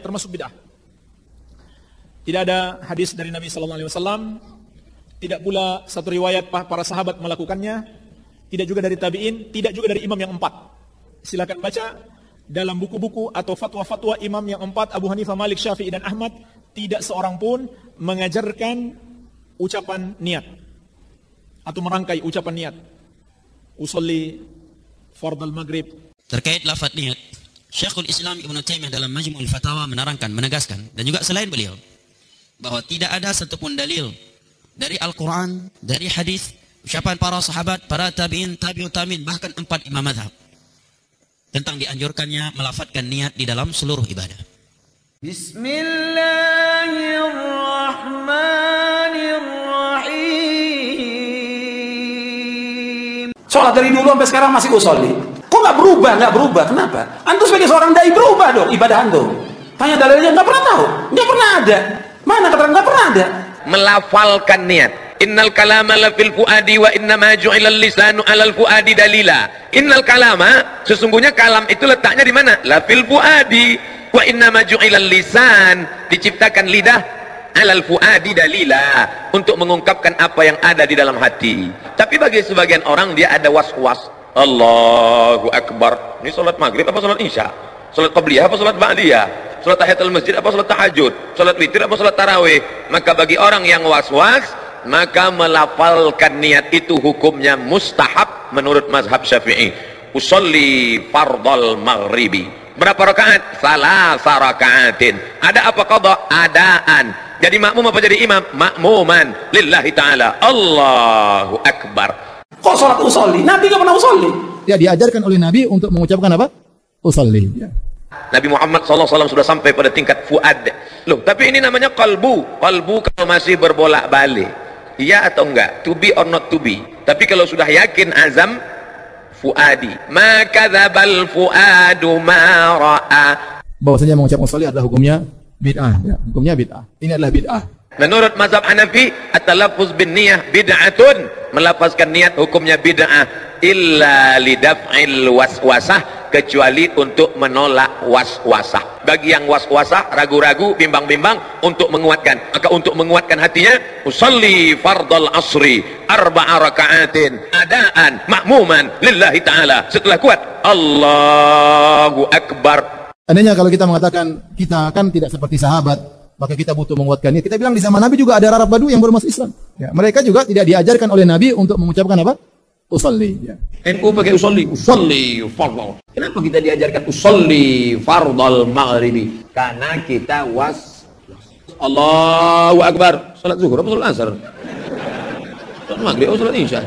termasuk bid'ah. Tidak ada hadis dari Nabi sallallahu alaihi wasallam, tidak pula satu riwayat para sahabat melakukannya, tidak juga dari tabi'in, tidak juga dari imam yang empat. Silakan baca dalam buku-buku atau fatwa-fatwa imam yang empat Abu Hanifah, Malik, Syafi'i dan Ahmad tidak seorang pun mengajarkan ucapan niat atau merangkai ucapan niat. Usolli fardal maghrib. Terkait lafaz niat, Syekhul Islam Ibn Taimiyah dalam Majmu'ul Fatawa menerangkan, menegaskan dan juga selain beliau bahwa tidak ada satupun dalil dari Al-Quran, dari hadis, ucapan para sahabat, para tabi'in, tabi'ut tabi'in, bahkan empat imam madhab tentang dianjurkannya melafatkan niat di dalam seluruh ibadah. Bismillahirrahmanirrahim. Sholat dari dulu sampai sekarang masih usolli. Kok nggak berubah? Nggak berubah. Kenapa? Antum sebagai seorang dai berubah dong ibadah antum. Tanya dalilnya nggak pernah tahu, nggak pernah ada. Mana keterangan nggak pernah ada. Melafalkan niat. Innal kalama la fil fuadi wa inna ma ju'ilal lisanu 'alal fuadi dalila. Innal kalama sesungguhnya kalam itu letaknya di mana? La fil fuadi wa inna ma ju'ilal lisan diciptakan lidah 'alal fuadi dalila untuk mengungkapkan apa yang ada di dalam hati. Tapi bagi sebagian orang dia ada was-was. Allahu akbar. Ini salat maghrib apa salat isya? Salat qabliyah apa salat ba'diyah? Salat tahiyatul masjid apa salat tahajud? Salat witir apa salat tarawih? Maka bagi orang yang was-was maka melafalkan niat itu hukumnya mustahab menurut mazhab syafi'i usolli fardal maghribi berapa rakaat? salah sarakaatin ada apa qadha? adaan jadi makmum apa jadi imam? makmuman lillahi ta'ala Allahu Akbar kok sholat usolli? Nabi gak pernah usolli? Ya diajarkan oleh Nabi untuk mengucapkan apa? usolli. Ya. Nabi Muhammad SAW sudah sampai pada tingkat fuad. Loh tapi ini namanya kalbu kalbu kalau masih berbolak balik iya atau enggak? To be or not to be. Tapi kalau sudah yakin azam fuadi. Maka dzabal fuadu ma ra'a. Bahwasanya mengucapkan usolli adalah hukumnya bid'ah. Ya, hukumnya bid'ah. Ini adalah bid'ah menurut mazhab Hanafi at-talaffuz bin niyah bid'atun. Melafazkan niat hukumnya bid'ah. Illa lidaf'il waswasah kecuali untuk menolak was-wasah. Bagi yang was-wasah ragu-ragu bimbang-bimbang untuk menguatkan. Maka untuk menguatkan hatinya usalli fardal asri arba'a raka'atin adaan makmuman lillahi ta'ala. Setelah kuat Allahu Akbar. Andainya kalau kita mengatakan kita kan tidak seperti sahabat, maka kita butuh menguatkannya. Kita bilang di zaman Nabi juga ada Arab Badu yang baru masuk Islam. Ya, mereka juga tidak diajarkan oleh Nabi untuk mengucapkan apa? Usolli. Ya. NU pakai usolli, usolli fardal. Kenapa kita diajarkan usolli fardal maghribi? Karena kita was Allahu Akbar. Salat zuhur apa salat asar? Salat maghrib atau salat isya?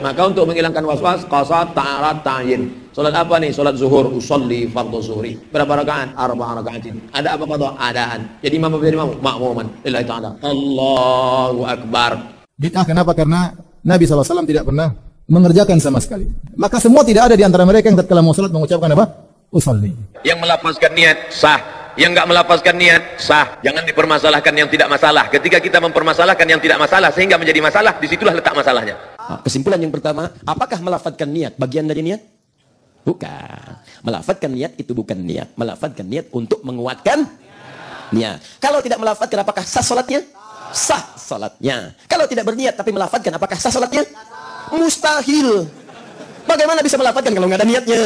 Maka untuk menghilangkan was-was, qasad, ta'arat, ta'yin. Salat apa nih? Salat zuhur, usolli fardhu zuhri. Berapa rakaat? Arba rakaatin. Ada apa qada? Adaan. Jadi imam apa jadi imam? Makmuman. Lillahi ta'ala. Allahu Akbar. Bid'ah kenapa? Karena Nabi SAW tidak pernah mengerjakan sama sekali. Maka semua tidak ada di antara mereka yang tatkala mau salat mengucapkan apa? Usolli. yang melafazkan niat sah yang enggak melafazkan niat sah jangan dipermasalahkan yang tidak masalah ketika kita mempermasalahkan yang tidak masalah sehingga menjadi masalah di situlah letak masalahnya Ah, Kesimpulan yang pertama, apakah melafatkan niat bagian dari niat? Bukan. Melafatkan niat itu bukan niat. Melafatkan niat untuk menguatkan niat. Kalau tidak melafatkan, apakah sah salatnya? Sah salatnya. Kalau tidak berniat tapi melafatkan, apakah sah salatnya? Mustahil. Bagaimana bisa melafatkan kalau nggak ada niatnya?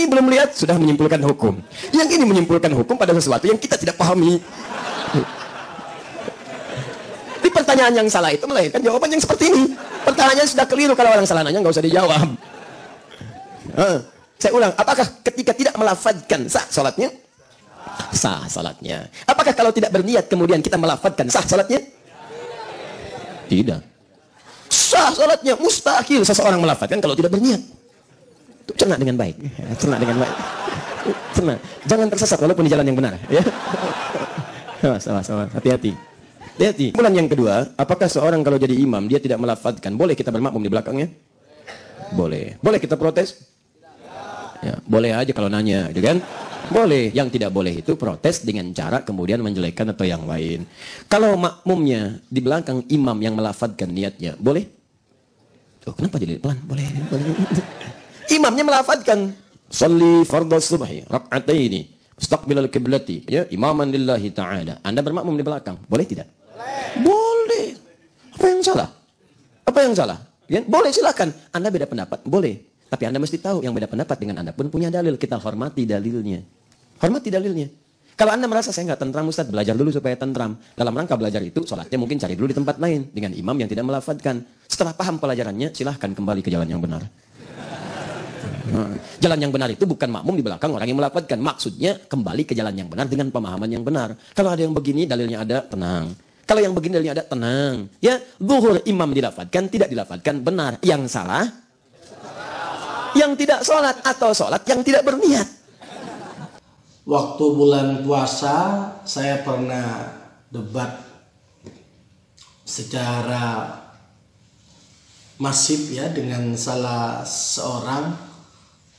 Ini belum lihat sudah menyimpulkan hukum. Yang ini menyimpulkan hukum pada sesuatu yang kita tidak pahami. Di pertanyaan yang salah itu melahirkan jawaban yang seperti ini. Pertanyaan sudah keliru kalau orang salah nanya nggak usah dijawab. Eh, saya ulang, apakah ketika tidak melafadzkan sah salatnya? Sah salatnya. Apakah kalau tidak berniat kemudian kita melafadzkan sah salatnya? Tidak. Sah salatnya mustahil seseorang melafadzkan kalau tidak berniat. Tuh, cerna dengan baik. Ya, cerna dengan baik. Cerna. Jangan tersesat walaupun di jalan yang benar. Ya. Awas, awas. Hati-hati. Hati-hati. Bulan yang kedua, apakah seorang kalau jadi imam dia tidak melafadzkan, boleh kita bermakmum di belakangnya? Boleh. Boleh kita protes? Ya, boleh aja kalau nanya, gitu kan? Boleh. Yang tidak boleh itu protes dengan cara kemudian menjelekkan atau yang lain. Kalau makmumnya di belakang imam yang melafadzkan niatnya, boleh? Oh, kenapa jadi pelan? Boleh, boleh. Imamnya melafadkan Salli fardhu subhi rak'ataini mustaqbilal kiblati ya imaman lillahi ta'ala. Anda bermakmum di belakang. Boleh tidak? Boleh. Apa yang salah? Apa yang salah? Ya, boleh silakan. Anda beda pendapat, boleh. Tapi Anda mesti tahu yang beda pendapat dengan Anda pun punya dalil. Kita hormati dalilnya. Hormati dalilnya. Kalau Anda merasa saya nggak tentram Ustaz, belajar dulu supaya tentram. Dalam rangka belajar itu, sholatnya mungkin cari dulu di tempat lain. Dengan imam yang tidak melafadkan. Setelah paham pelajarannya, silahkan kembali ke jalan yang benar. Jalan yang benar itu bukan makmum di belakang orang yang melafadkan. Maksudnya kembali ke jalan yang benar dengan pemahaman yang benar. Kalau ada yang begini, dalilnya ada, tenang. Kalau yang begini dalilnya ada, tenang. Ya, zuhur imam dilafadkan, tidak dilafadkan, benar. Yang salah, yang tidak sholat atau sholat yang tidak berniat. Waktu bulan puasa saya pernah debat secara masif ya dengan salah seorang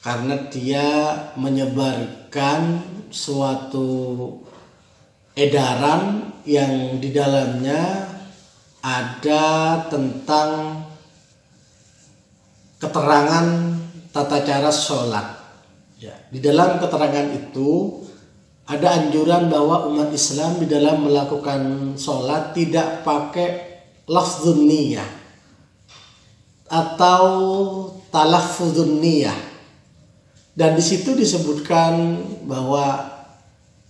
karena dia menyebarkan suatu edaran yang di dalamnya ada tentang keterangan tata cara sholat. Ya, di dalam keterangan itu ada anjuran bahwa umat Islam di dalam melakukan sholat tidak pakai lafzun niyah atau talaffuzun niyah. Dan di situ disebutkan bahwa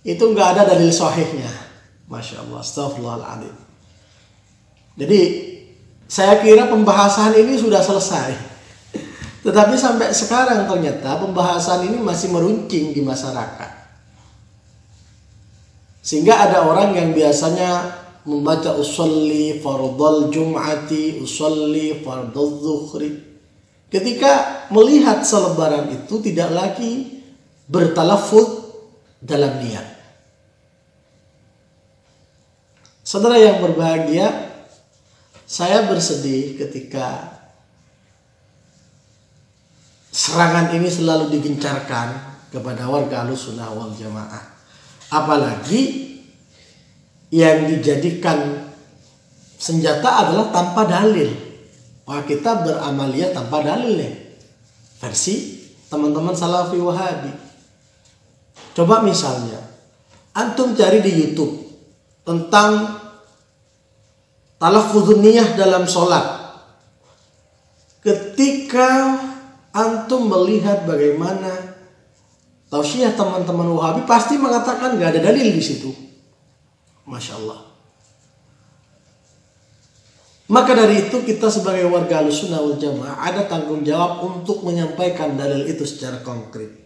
itu nggak ada dalil sahihnya. Masya Allah, astagfirullahaladzim. Jadi saya kira pembahasan ini sudah selesai. Tetapi sampai sekarang ternyata pembahasan ini masih meruncing di masyarakat. Sehingga ada orang yang biasanya membaca usolli fardal jum'ati, usolli fardal zuhri. Ketika melihat selebaran itu tidak lagi bertalafut dalam niat. Saudara yang berbahagia, saya bersedih ketika serangan ini selalu digencarkan kepada warga sunnah wal jamaah. Apalagi yang dijadikan senjata adalah tanpa dalil. Wah kita beramalia tanpa dalil nih. Versi teman-teman salafi wahabi. Coba misalnya, antum cari di YouTube tentang talaffuzun niyah dalam sholat. Ketika antum melihat bagaimana tausiah teman-teman Wahabi pasti mengatakan gak ada dalil di situ. Masya Allah. Maka dari itu kita sebagai warga Ahlussunnah wal Jamaah ada tanggung jawab untuk menyampaikan dalil itu secara konkret.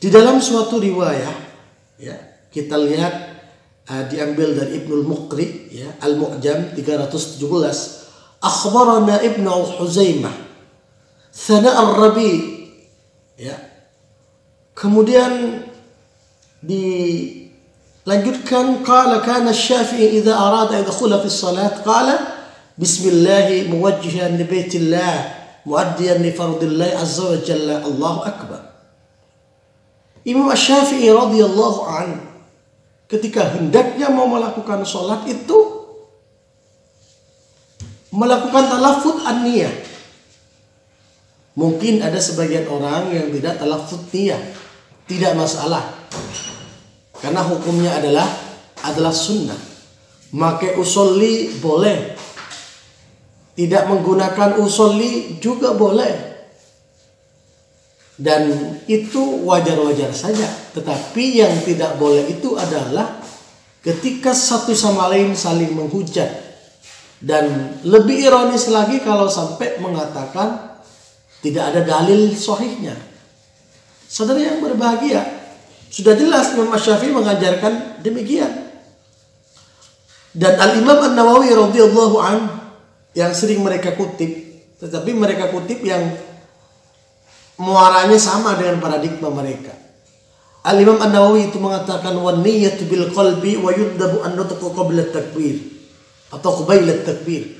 Di dalam suatu riwayah ya, kita lihat uh, diambil dari Ibnul Muqri ya, Al-Mu'jam 317 Akhbarana Ibnu Huzaimah Thana Ar-Rabi ya. Kemudian dilanjutkan qala kana Syafi'i idza arada yadkhula fi salat qala bismillah muwajjihan li baitillah muaddiyan li fardillah azza wa jalla Allahu akbar Imam Syafi'i radhiyallahu an ketika hendaknya mau melakukan salat itu melakukan talafut an-niyah Mungkin ada sebagian orang yang tidak talafut niyah. Tidak masalah. Karena hukumnya adalah adalah sunnah. Maka usolli boleh. Tidak menggunakan usolli juga boleh. Dan itu wajar-wajar saja. Tetapi yang tidak boleh itu adalah ketika satu sama lain saling menghujat. Dan lebih ironis lagi kalau sampai mengatakan tidak ada dalil sahihnya. Saudara yang berbahagia, sudah jelas Imam Syafi'i mengajarkan demikian. Dan Al-Imam An-Nawawi radhiyallahu an yang sering mereka kutip, tetapi mereka kutip yang muaranya sama dengan paradigma mereka. Al-Imam An-Nawawi itu mengatakan wan niyyatu bil qalbi wa yuddabu an nutqu qabla takbir atau qabila takbir.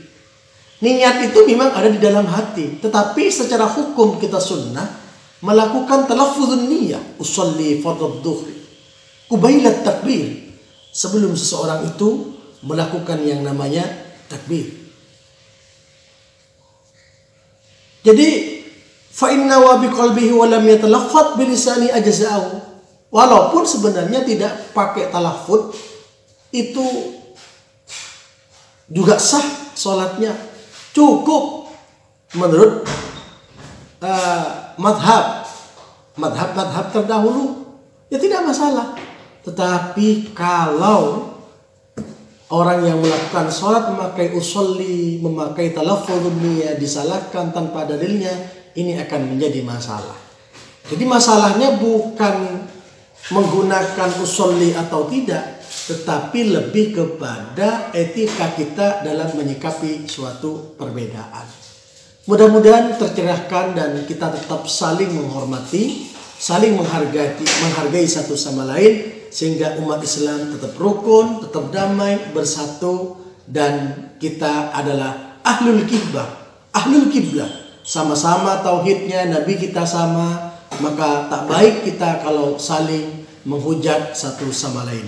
Niat itu memang ada di dalam hati, tetapi secara hukum kita sunnah melakukan talaffuzun niyah, usolli fardhu dhuhri. Kubailat takbir. Sebelum seseorang itu melakukan yang namanya takbir. Jadi fa inna wa biqalbihi wa lam yatalaffat bilisani ajza'u. Walaupun sebenarnya tidak pakai talafut itu juga sah sholatnya cukup menurut uh, madhab. Madhab madhab terdahulu ya tidak masalah. Tetapi kalau orang yang melakukan sholat memakai usolli memakai talafudun niyah disalahkan tanpa dalilnya ini akan menjadi masalah. Jadi masalahnya bukan menggunakan usolli atau tidak tetapi lebih kepada etika kita dalam menyikapi suatu perbedaan. Mudah-mudahan tercerahkan dan kita tetap saling menghormati, saling menghargai, menghargai satu sama lain sehingga umat Islam tetap rukun, tetap damai, bersatu dan kita adalah ahlul kiblah, ahlul kiblah. Sama-sama tauhidnya, nabi kita sama, maka tak baik kita kalau saling menghujat satu sama lain.